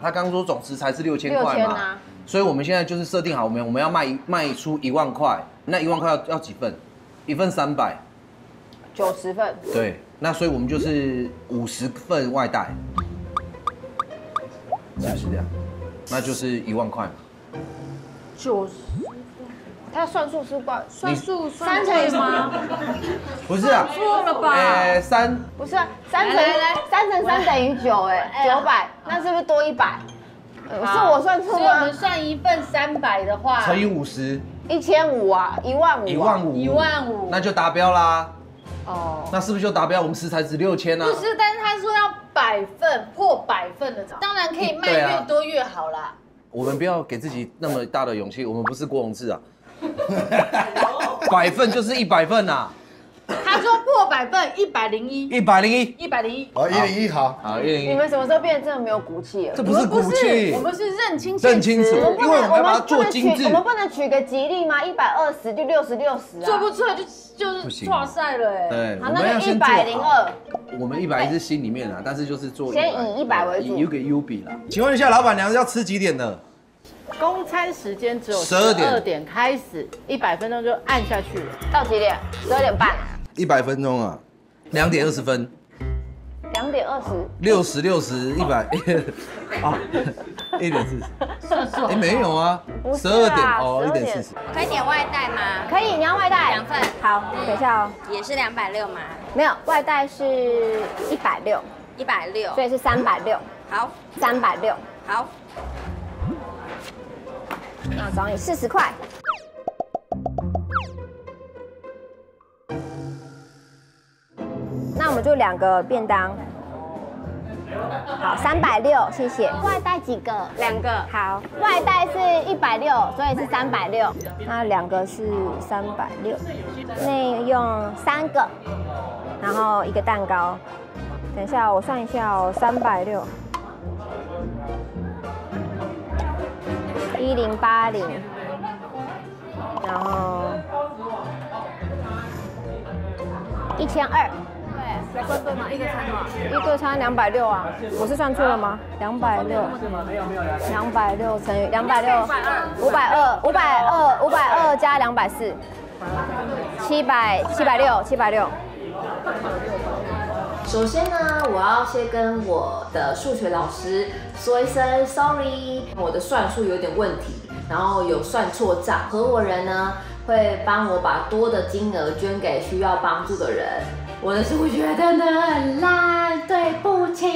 他刚刚说总值才是六千六块嘛，啊，所以我们现在就是设定好，我们我们要卖一卖出一万块，那一万块要要几份？一份三百，九十份，对，那所以我们就是五十份外带，是不是这样？那就是一万块嘛。九十他算数是怪，算数三乘以对吗？不是啊，错了吧？哎，三不是啊，三乘来来来三乘三等于九，哎，九百，那是不是多一百？呃是我算错所以我们？算一份三百的话，乘以五十，一千五啊，一万五，一万，五，一万五。那就达标啦。哦，那是不是就达标？我们食材值六千啊不？是，但是他说要百份破百份的，当然可以卖越多越好啦。我们不要给自己那么大的勇气，我们不是郭宏志啊。百份就是一百份呐，他说破百份一百零一，一百零一。一百零一。好，一零一好，好，一零一。你们什么时候变得这么没有骨气了这？不是骨气我，们是认清现实认清楚我们不因为我能，们要把它做精致取，我们不能取个吉利吗？一百二十就六十六十啊，做不出来就就是挂赛了哎。对，我好，们那就一百零。二，我们一百一是心里面啊，但是就是做先以一百为主有个 U 比啦。请问一下，老板娘要吃几点的？公餐时间只有十二点。二点开始，一百分钟就按下去了。到几点？十二点半，一百分钟啊，两点二十分，两点二十，六十六十一百，啊，一点四十。哎，没有啊，十二点哦，一12点。点四十。可以点外带吗？可以，你要外带。两份，好，等一下哦，也是两百六吗？没有，外带是一百六，一百六。所。以是三百六，好，三百六，好，那找你四十块。那我们就两个便当，好，三百六，谢谢。外带几个？两个。好，外带是一百六，所以是三百六。那两个是三百六，内用三个，然后一个蛋糕。等一下，我算一下哦，三百六，一零八零，然后一千二。对，贵贵吗？一个餐吗？一个餐两百六啊，我是算错了吗？两百六，两百六乘以两百六，五百二，五百二，五百二加两百四，七百七百六，七百六。首先呢，我要先跟我的数学老师说一声 sorry，我的算术有点问题，然后有算错账。合伙人呢会帮我把多的金额捐给需要帮助的人。我的数学真的很烂，对不起。